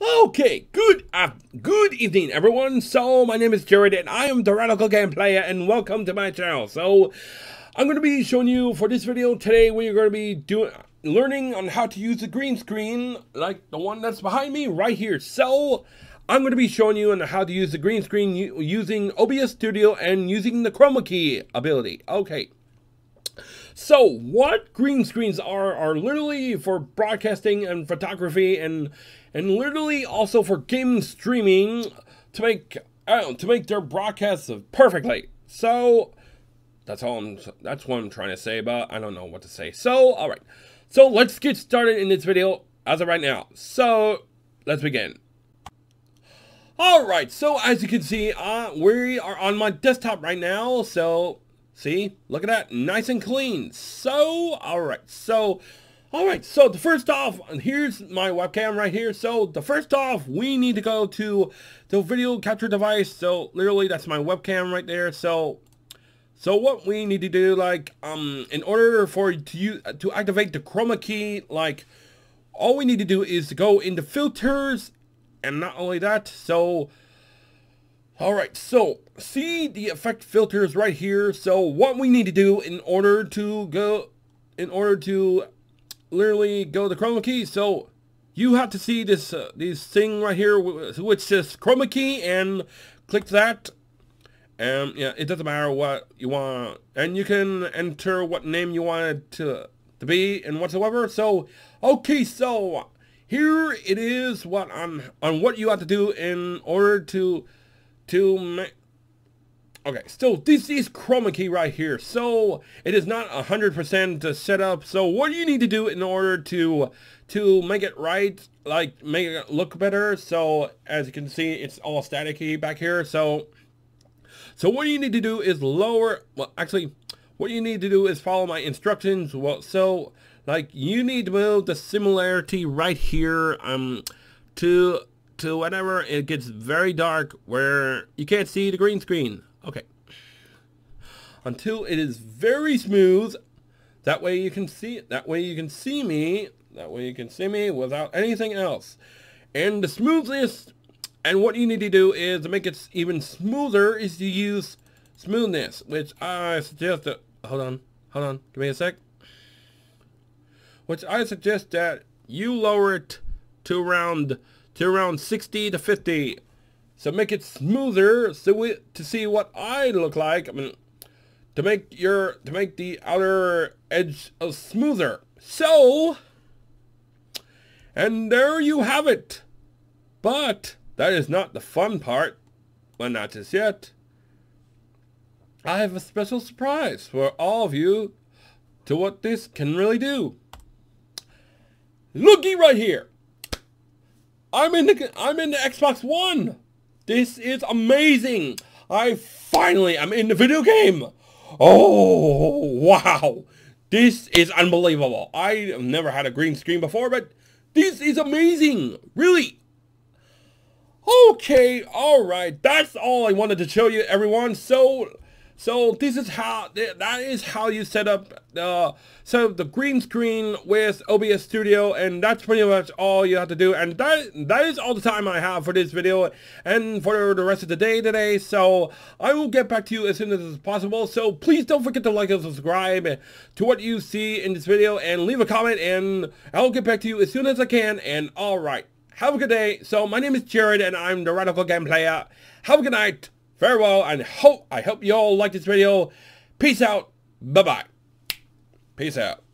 Okay, good uh, good evening everyone. So my name is Jared and I am the Radical Game Player and welcome to my channel. So I'm going to be showing you for this video today we're going to be doing learning on how to use the green screen like the one that's behind me right here. So I'm going to be showing you on how to use the green screen using OBS Studio and using the chroma key ability. Okay. So, what green screens are are literally for broadcasting and photography and and literally also for game streaming to make to make their broadcasts perfectly. So, that's all I'm that's what I'm trying to say about. I don't know what to say. So, all right. So, let's get started in this video as of right now. So, let's begin. Alright, so as you can see, uh, we are on my desktop right now, so See, look at that, nice and clean. So, all right, so, all right, so the first off, here's my webcam right here. So the first off, we need to go to the video capture device. So literally that's my webcam right there. So, so what we need to do, like, um, in order for to use, to activate the chroma key, like, all we need to do is to go into filters, and not only that, so all right, so see the effect filters right here. So what we need to do in order to go, in order to literally go the chroma key. So you have to see this, uh, this thing right here, which says chroma key and click that. And yeah, it doesn't matter what you want. And you can enter what name you want it to, to be and whatsoever. So, okay, so here it is what on, on what you have to do in order to to make... Okay, still, this is chroma key right here. So, it is not 100% to set up. So, what you need to do in order to to make it right, like, make it look better. So, as you can see, it's all staticky back here. So, so what you need to do is lower... Well, actually, what you need to do is follow my instructions. Well, so, like, you need to move the similarity right here um, to to whenever it gets very dark where you can't see the green screen. Okay. Until it is very smooth. That way you can see that way you can see me. That way you can see me without anything else. And the smoothness and what you need to do is to make it even smoother is to use smoothness, which I suggest that hold on, hold on, give me a sec. Which I suggest that you lower it to around to around 60 to 50. So make it smoother so we, to see what I look like. I mean, to make your, to make the outer edge smoother. So, and there you have it. But that is not the fun part. Well, not just yet. I have a special surprise for all of you to what this can really do. Looky right here. I'm in the I'm in the Xbox One. This is amazing. I finally am in the video game. Oh, wow. This is unbelievable. I have never had a green screen before, but this is amazing. Really. Okay, all right. That's all I wanted to show you, everyone. So so this is how that is how you set up uh, set up the green screen with OBS Studio, and that's pretty much all you have to do. And that that is all the time I have for this video and for the rest of the day today. So I will get back to you as soon as possible. So please don't forget to like and subscribe to what you see in this video, and leave a comment, and I'll get back to you as soon as I can. And all right, have a good day. So my name is Jared, and I'm the Radical Game Player. Have a good night farewell, and hope I hope you all like this video. Peace out. Bye-bye. Peace out.